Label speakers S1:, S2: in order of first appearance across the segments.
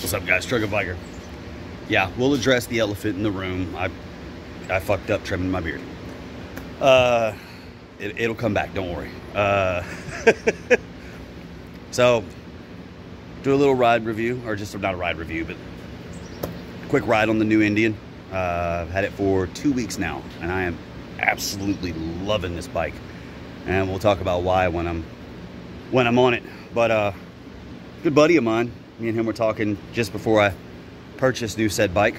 S1: What's up, guys? Truckin' Biker. Yeah, we'll address the elephant in the room. I, I fucked up trimming my beard. Uh, it, it'll come back. Don't worry. Uh, so, do a little ride review, or just not a ride review, but quick ride on the new Indian. Uh, I've had it for two weeks now, and I am absolutely loving this bike. And we'll talk about why when I'm when I'm on it. But uh, good buddy of mine, me and him were talking just before I purchased new said bike,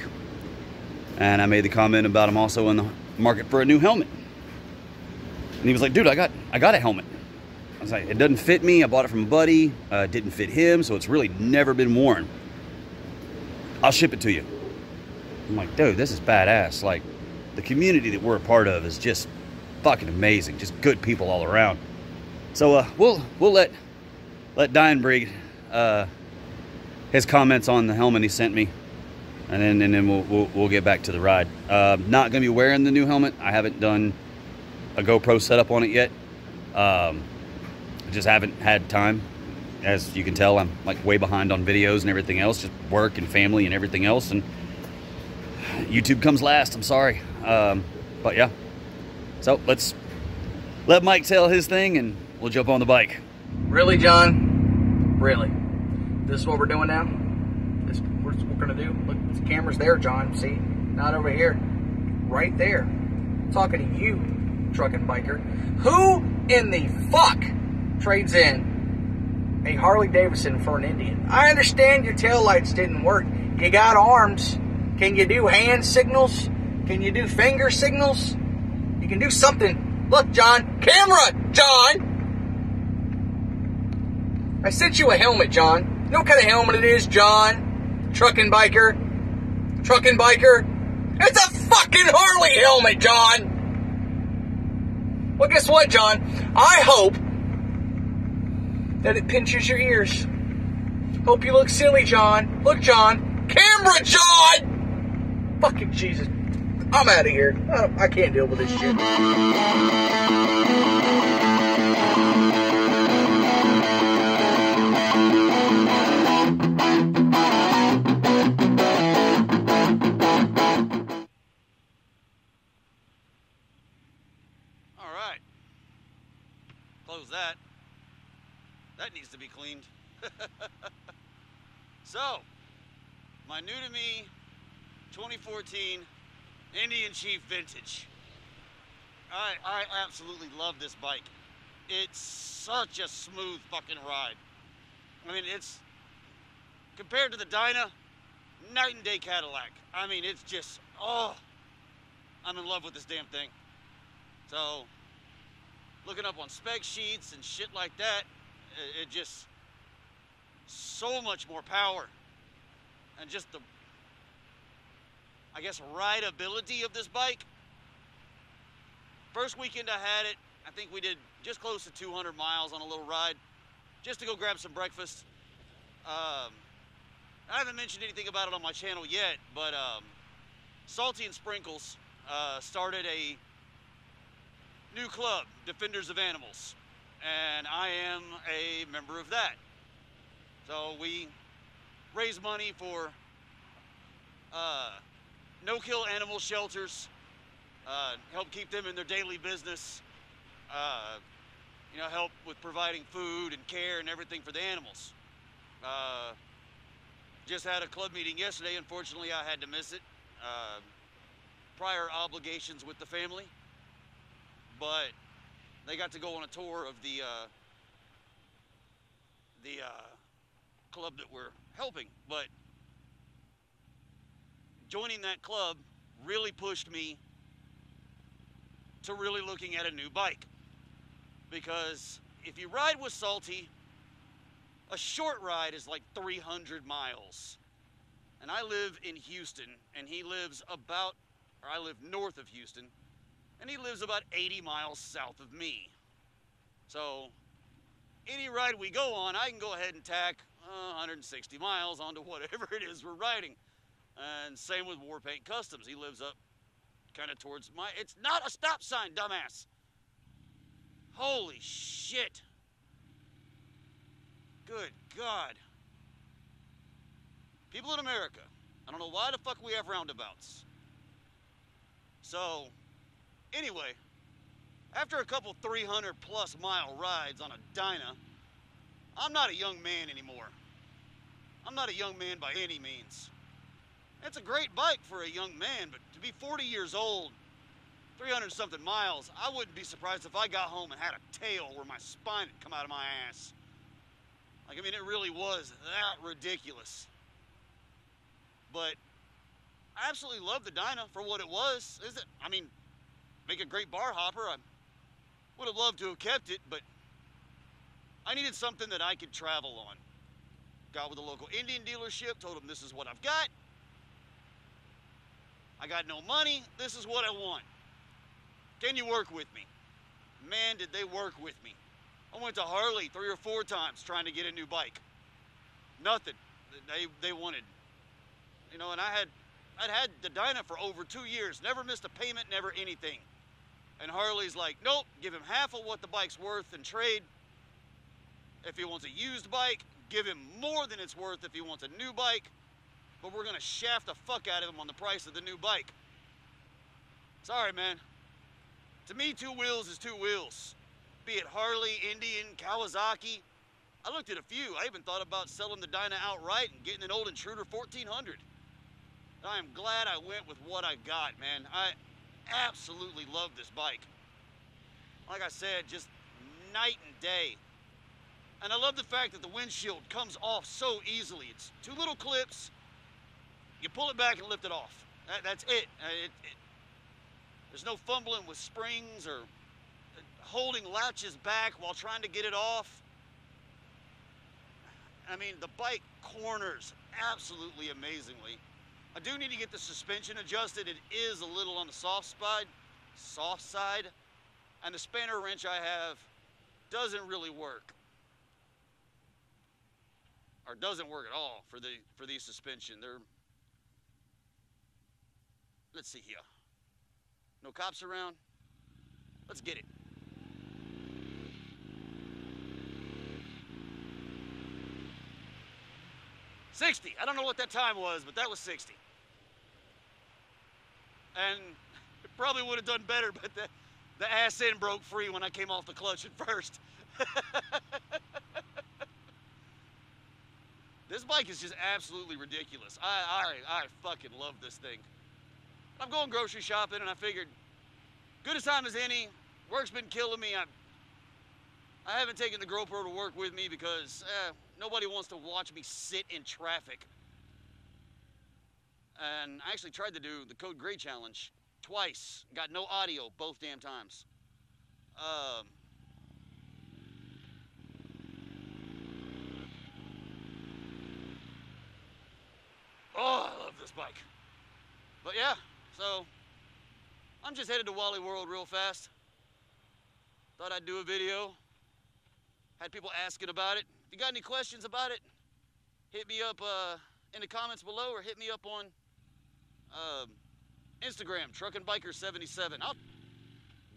S1: and I made the comment about him also in the market for a new helmet. And he was like, "Dude, I got I got a helmet." I was like, "It doesn't fit me. I bought it from a buddy. Uh, it didn't fit him, so it's really never been worn. I'll ship it to you." I'm like, "Dude, this is badass. Like, the community that we're a part of is just fucking amazing. Just good people all around." So uh, we'll we'll let let Dying uh, his comments on the helmet he sent me, and then and then we'll we'll, we'll get back to the ride. Uh, not gonna be wearing the new helmet. I haven't done a GoPro setup on it yet. Um, I just haven't had time. As you can tell, I'm like way behind on videos and everything else, just work and family and everything else, and YouTube comes last. I'm sorry, um, but yeah. So let's let Mike tell his thing, and we'll jump on the bike.
S2: Really, John? Really? This is what we're doing now? This is what we're gonna do? Look, this camera's there, John. See? Not over here. Right there. I'm talking to you, Truckin' Biker. Who in the fuck trades in a Harley Davidson for an Indian? I understand your taillights didn't work. You got arms. Can you do hand signals? Can you do finger signals? You can do something. Look, John. Camera, John! I sent you a helmet, John. You know what kind of helmet it is, John? Truckin' Biker. Truckin' Biker. It's a fucking Harley helmet, John. Well, guess what, John? I hope that it pinches your ears. Hope you look silly, John. Look, John. Camera, John! Fucking Jesus. I'm out of here. I, I can't deal with this shit.
S1: That. That needs to be cleaned. so, my new to me 2014 Indian Chief Vintage. I, I absolutely love this bike. It's such a smooth fucking ride. I mean, it's compared to the Dyna, night and day Cadillac. I mean, it's just, oh, I'm in love with this damn thing. So, looking up on spec sheets and shit like that, it, just so much more power and just the I guess rideability of this bike. First weekend I had it, I think we did just close to 200 miles on a little ride, just to go grab some breakfast. Um, I haven't mentioned anything about it on my channel yet, but um, Salty and Sprinkles uh, started a new club, Defenders of Animals, and I am a member of that. So we raise money for uh, no-kill animal shelters, uh, help keep them in their daily business, uh, you know, help with providing food and care and everything for the animals. Uh, just had a club meeting yesterday. Unfortunately, I had to miss it. Uh, prior obligations with the family, but they got to go on a tour of the uh, the uh, club that we're helping. But joining that club really pushed me to really looking at a new bike. Because if you ride with Salty, a short ride is like 300 miles. And I live in Houston, and he lives about, or I live north of Houston, and he lives about 80 miles south of me. So, any ride we go on, I can go ahead and tack uh, 160 miles onto whatever it is we're riding. And same with Warpaint Customs. He lives up kind of towards my. It's not a stop sign, dumbass. Holy shit. Good God. People in America, I don't know why the fuck we have roundabouts. So, anyway, after a couple 300 plus mile rides on a Dyna, I'm not a young man anymore. I'm not a young man by any means. It's a great bike for a young man, but to be 40 years old, 300 something miles, I wouldn't be surprised if I got home and had a tail where my spine had come out of my ass. Like, I mean, it really was that ridiculous. But I absolutely love the Dyna for what it was. Is it? I mean, make a great bar hopper. I would have loved to have kept it, but I needed something that I could travel on. Got with a local Indian dealership, told them this is what I've got. I got no money. This is what I want. Can you work with me? Man, did they work with me. I went to Harley three or four times trying to get a new bike. Nothing. They, they wanted. You know, and I had I'd had the Dyna for over two years, never missed a payment, never anything. And Harley's like, nope, give him half of what the bike's worth and trade. If he wants a used bike, give him more than it's worth if he wants a new bike. But we're gonna shaft the fuck out of him on the price of the new bike. Sorry, man. To me, two wheels is two wheels. Be it Harley, Indian, Kawasaki. I looked at a few. I even thought about selling the Dyna outright and getting an old Intruder 1400. I am glad I went with what I got, man. I absolutely love this bike. Like I said, just night and day. And I love the fact that the windshield comes off so easily. It's two little clips. You pull it back and lift it off. That, that's it. Uh, it, it. There's no fumbling with springs or holding latches back while trying to get it off. I mean, the bike corners absolutely amazingly. I do need to get the suspension adjusted. It is a little on the soft side, soft side, and the spanner wrench I have doesn't really work, or doesn't work at all for the for these suspension. They're let's see here. No cops around. Let's get it. Sixty. I don't know what that time was, but that was sixty and it probably would have done better, but the, the ass end broke free when I came off the clutch at first. this bike is just absolutely ridiculous. I, I, I fucking love this thing. I'm going grocery shopping and I figured, good as time as any, work's been killing me. I, I haven't taken the GoPro to work with me because eh, nobody wants to watch me sit in traffic and I actually tried to do the Code Gray challenge twice. Got no audio both damn times. Um, oh, I love this bike. But yeah, so I'm just headed to Wally World real fast. Thought I'd do a video. Had people asking about it. If you got any questions about it, hit me up uh, in the comments below or hit me up on um, Instagram, Truckin' Biker 77. I'm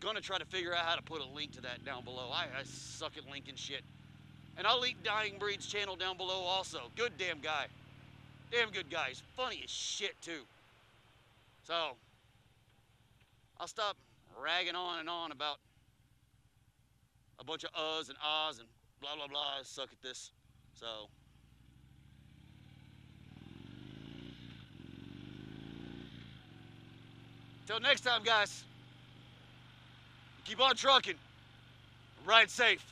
S1: gonna try to figure out how to put a link to that down below. I, I suck at linking shit. And I'll link Dying Breed's channel down below also. Good damn guy. Damn good guy. He's funny as shit too. So, I'll stop ragging on and on about a bunch of uhs and ahs and blah blah blah. Suck at this. So, Till next time, guys, keep on trucking. Ride safe.